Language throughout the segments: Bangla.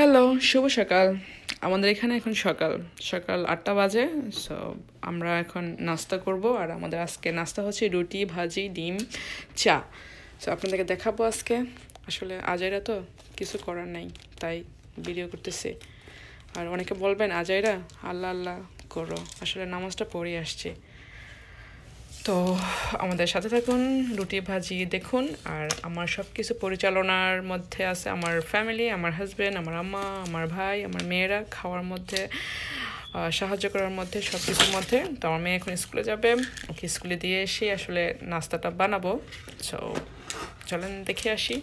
হ্যালো, শুভ সকাল। আমাদের এখানে এখন সকাল। সকাল আটটা বাজে সো আমরা এখন নাস্তা করব, আর আমাদের আজকে নাস্তা হচ্ছে রুটি, ভাজি, ডিম, চা। সো আপনাদেরকে দেখাবো আজকে। আসলে আজাইরা তো কিছু করার নাই, তাই ভিডিও করতেছে। আর অনেকে বলবেন, আজাইরা, আল্লাহ আল্লাহ করো। আসলে নামাজটা পড়ে আসছে। তো আমাদের সাথে থাকুন, রুটি ভাজি দেখুন, আর আমার সব কিছু পরিচালনার মধ্যে আছে আমার ফ্যামিলি আমার হাজব্যান্ড আমার আম্মা, আমার ভাই, আমার মেয়েরা খাওয়ার মধ্যে সাহায্য করার মধ্যে সব কিছুর মধ্যে। তো আমার মেয়ে এখন স্কুলে যাবে, ওকে স্কুলে দিয়ে এসে আসলে নাস্তাটা বানাবো। সো চলেন দেখে আসি।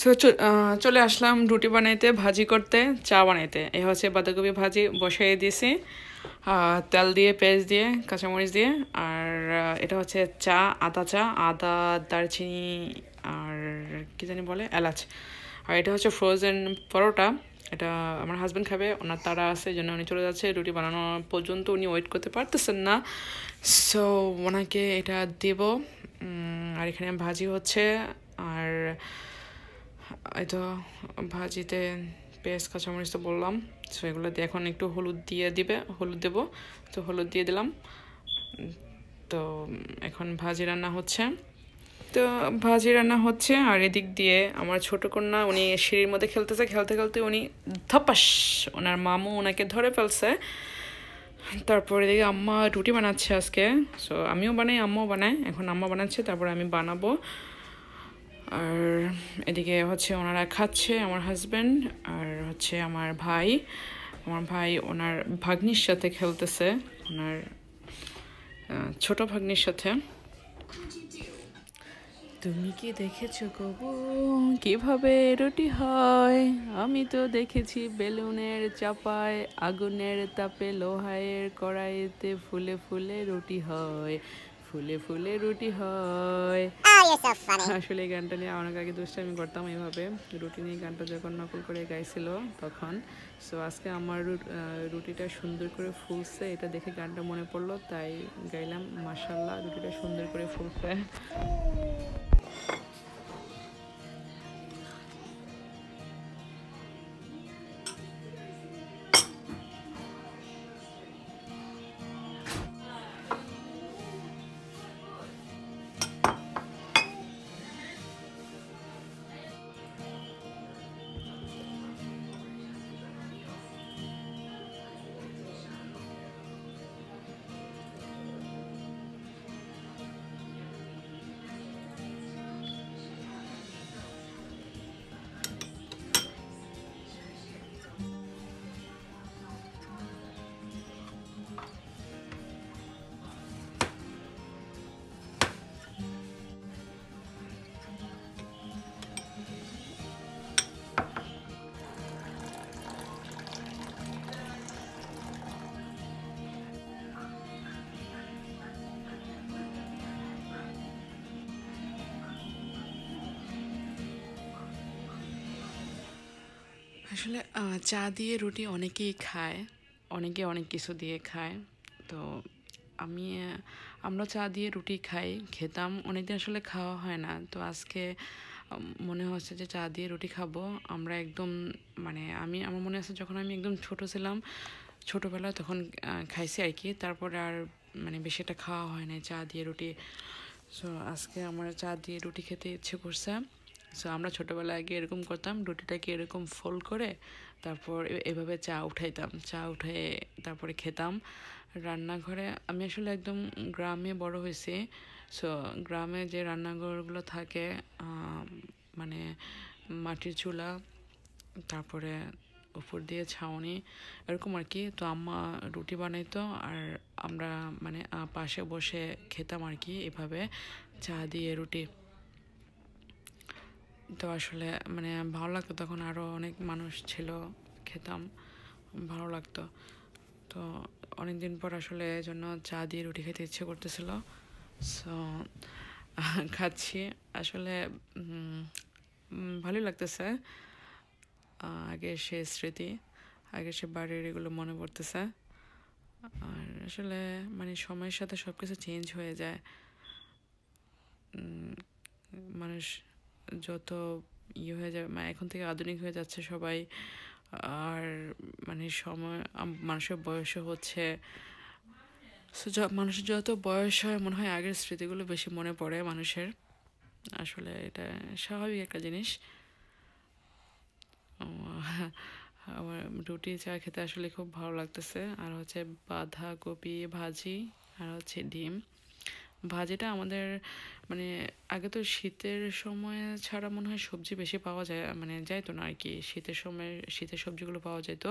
সো চলে আসলাম রুটি বানাইতে, ভাজি করতে, চা বানাইতে। এ হচ্ছে বাঁধাকপি ভাজি, বসাই দিয়েছি তেল দিয়ে, পেঁয়াজ দিয়ে, কাঁচামরিচ দিয়ে, আর এটা হচ্ছে চা, আদা চা, আদা, দারচিনি, আর কী জানি বলে, এলাচ। আর এটা হচ্ছে ফ্রোজেন পরোটা, এটা আমার হাজব্যান্ড খাবে, ওনার তারা আছে জন্য উনি চলে যাচ্ছে, রুটি বানানো পর্যন্ত উনি ওয়েট করতে পারতেছেন না। সো ওনাকে এটা দেব আর এখানে ভাজি হচ্ছে, আর তো ভাজিতে পেঁয়াজ, কাঁচামরিচ তো বললাম। সো এগুলো দিয়ে এখন একটু হলুদ দিয়ে দিবে, হলুদ দেবো। তো হলুদ দিয়ে দিলাম। তো এখন ভাজি রান্না হচ্ছে। তো ভাজি রান্না হচ্ছে, আর এদিক দিয়ে আমার ছোট কন্যা, উনি সিঁড়ির মধ্যে খেলতেছে। খেলতে খেলতে উনি ধপাস, ওনার মামু ওনাকে ধরে ফেলছে। তারপর এদিকে আম্মা রুটি বানাচ্ছে আজকে। সো আমিও বানাই, আম্মাও বানাই এখন আম্মা বানাচ্ছে, তারপর আমি বানাবো। আর এদিকে হচ্ছে ওনারা খাচ্ছে আমার হাজব্যান্ড আর হচ্ছে আমার ভাই। আমার ভাই ওনার ভাগ্নির সাথে খেলতেছে, ওনার ছোট ভাগ্নির সাথে। তুমি কি দেখেছ কবু? কীভাবে রুটি হয়? আমি তো দেখেছি বেলুনের চাপায়, আগুনের তাপে লোহায়ের কড়াইতে ফুলে ফুলে রুটি হয়। ফুলে ফুলে রুটি হয়। আসলে এই গানটা নিয়ে অনেক আগে দুষ্টামি করতাম এইভাবে রুটি নিয়ে গানটা যখন নকল করে গাইছিল তখন। সো আজকে আমার রুটিটা সুন্দর করে ফুলছে। এটা দেখে গানটা মনে পড়ল তাই গাইলাম মাসাল্লাহ রুটিটা সুন্দর করে ফুলছে। আসলে চা দিয়ে রুটি অনেকেই খায়, অনেকে অনেক কিছু দিয়ে খায়। তো আমি আমরা চা দিয়ে রুটি খাই, খেতাম। অনেকদিন আসলে খাওয়া হয় না। তো আজকে মনে হচ্ছে যে চা দিয়ে রুটি খাব। আমরা একদম মানে আমি, আমার মনে আছে যখন আমি একদম ছোট ছিলাম, ছোটোবেলায় তখন খাইছি আর কি। তারপরে আর মানে বেশি একটা খাওয়া হয় না চা দিয়ে রুটি। সো আজকে আমার চা দিয়ে রুটি খেতে ইচ্ছে করছে। সো আমরা ছোটোবেলায় আগে এরকম করতাম, রুটিটাকে এরকম ফোল্ড করে তারপর এভাবে চা উঠাইতাম। চা উঠে তারপরে খেতাম রান্নাঘরে। আমি আসলে একদম গ্রামে বড় হয়েছি। সো গ্রামে যে রান্নাঘরগুলো থাকে মানে মাটির চুলা, তারপরে উপর দিয়ে ছাউনি, এরকম আর কি। তো আম্মা রুটি বানাইতো আর আমরা মানে পাশে বসে খেতাম আর কি এভাবে, চা দিয়ে রুটি। তো আসলে মানে ভালো লাগতো তখন আরও অনেক মানুষ ছিল, খেতাম, ভালো লাগতো। তো অনেক দিন পর আসলে এই জন্য চা দিয়ে রুটি খেতে ইচ্ছে করতেছিল। সো, খাচ্ছি। আসলে ভালোই লাগতেছে। আগের সে স্মৃতি, আগে সে বাড়ির এগুলো মনে পড়তেছে। আর আসলে মানে সময়ের সাথে সব কিছু চেঞ্জ হয়ে যায়। মানুষ যত ইয়ে হয়ে যায় মানে এখন থেকে আধুনিক হয়ে যাচ্ছে সবাই। আর মানে সময় মানুষের বয়সও হচ্ছে। মানুষের যত বয়স হয়, মনে হয় আগের স্মৃতিগুলো বেশি মনে পড়ে মানুষের। আসলে এটা স্বাভাবিক একটা জিনিস। আমার রুটি চা খেতে আসলে খুব ভালো লাগতেছে। আর হচ্ছে বাঁধাকপি ভাজি, আর হচ্ছে ডিম। ভাজিটা আমাদের মানে আগে তো শীতের সময় ছাড়া মনে হয় সবজি বেশি পাওয়া যায় মানে যাইতো না আর কি শীতের সময় শীতের সবজিগুলো পাওয়া যেত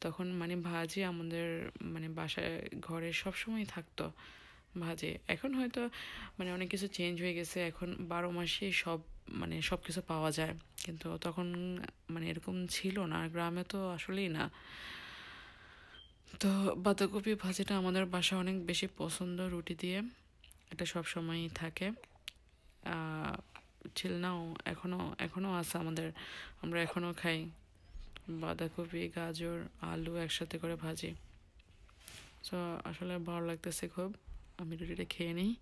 তখন মানে ভাজি আমাদের মানে বাসায়, ঘরে সব সময় থাকতো ভাজি। এখন হয়তো মানে অনেক কিছু চেঞ্জ হয়ে গেছে। এখন বারো মাসে সব মানে সব কিছু পাওয়া যায়। কিন্তু তখন মানে এরকম ছিল না গ্রামে তো আসলেই না। তো বাঁধাকপি ভাজিটা আমাদের বাসা অনেক বেশি পছন্দ রুটি দিয়ে। এটা সব সময়ই থাকে। ছিল নাও এখনও এখনও আছে আমাদের। আমরা এখনও খাই। বাঁধাকপি, গাজর, আলু একসাথে করে ভাজি। সো আসলে ভালো লাগতেছে খুব। আমি রুটিটা খেয়ে নিই।